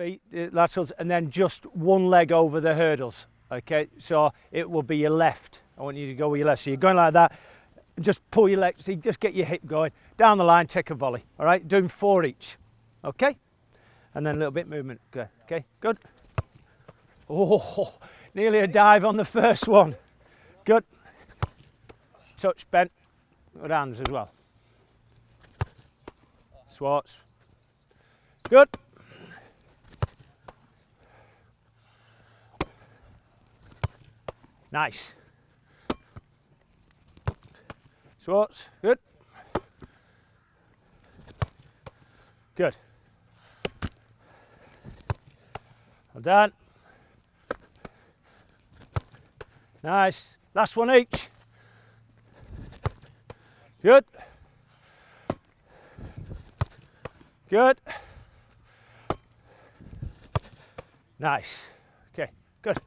feet, uh, laterals, and then just one leg over the hurdles. Okay, so it will be your left. I want you to go with your left. So you're going like that, just pull your leg, see, just get your hip going. Down the line, take a volley, all right? Doing four each, okay? And then a little bit movement, okay, okay, good. Oh, nearly a dive on the first one. Good. Touch bent, good hands as well. Swartz. Good. Nice. Swartz, good. Good. Well done. Nice. Last one each. Good. Good. Nice. Okay, good.